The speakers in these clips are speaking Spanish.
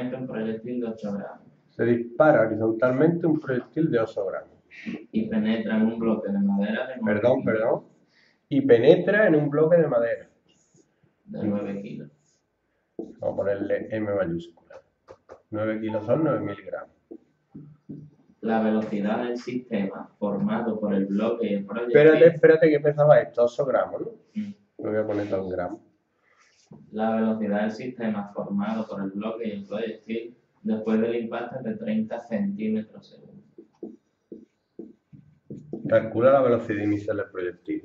horizontalmente un proyectil de 8 gramos Se dispara horizontalmente un proyectil de 8 gramos. y penetra en un bloque de madera de 9 Perdón, kilos. perdón. Y penetra en un bloque de madera. De 9 kilos. Vamos a ponerle M mayúscula. 9 kilos son 9.000 gramos. La velocidad del sistema formado por el bloque y el proyectil. Espérate, espérate que pesaba esto, 8 gramos, ¿no? Mm. Lo voy a poner todo en gramos. La velocidad del sistema formado por el bloque y el proyectil después del impacto es de 30 centímetros segundo. Calcula la velocidad inicial del proyectil.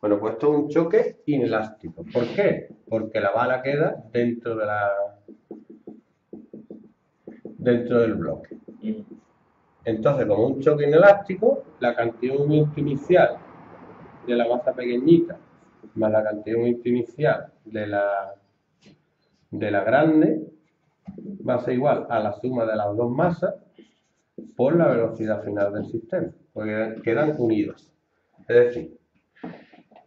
Bueno, pues esto es un choque inelástico. ¿Por qué? Porque la bala queda dentro de la dentro del bloque. Entonces, como un choque inelástico, la cantidad de inicial de la masa pequeñita más la cantidad inicial de la, de la grande va a ser igual a la suma de las dos masas por la velocidad final del sistema, porque quedan unidos. Es decir,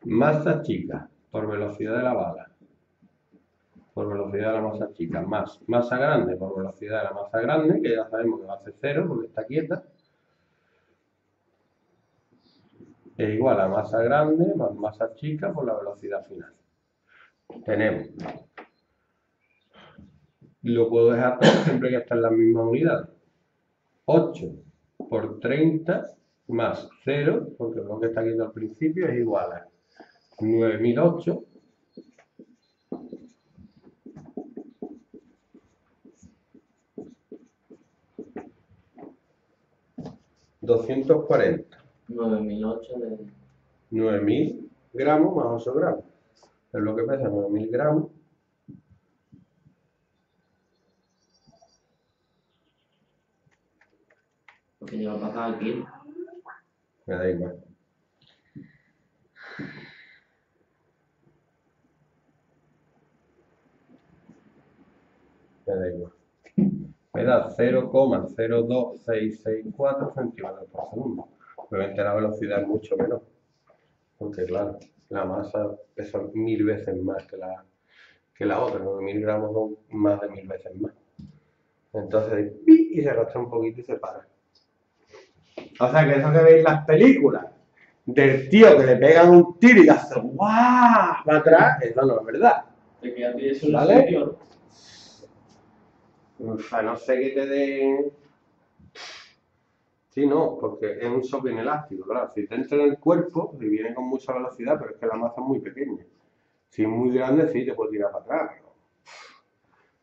masa chica por velocidad de la bala, por velocidad de la masa chica, más masa grande por velocidad de la masa grande, que ya sabemos que va a ser cero porque está quieta, es igual a masa grande más masa chica por la velocidad final. Tenemos. Lo puedo dejar todo siempre que está en la misma unidad. 8 por 30 más 0, porque lo que está aquí al principio es igual a 9008 240 9008 de 9.000 gramos más 8 gramos. Es lo que pesa 9.000 gramos. porque lleva pasado aquí. Me da igual. Me da igual. Me da 0,02664 centímetros por segundo. Obviamente la velocidad es mucho menor. Porque claro, la masa pesa mil veces más que la, que la otra. 9.000 gramos son más de mil veces más. Entonces, y se arrastra un poquito y se para. O sea que eso que veis las películas del tío que le pegan un tiro y hace ¡guau! para atrás, eso no es verdad. Te ¿Vale? a no sé que te den. Sí, no, porque es un software inelástico, claro. Si te entra en el cuerpo, y viene con mucha velocidad, pero es que la masa es muy pequeña. Si es muy grande, sí, te puede tirar para atrás. Pero...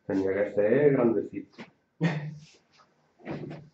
Tenía que ser grandecito.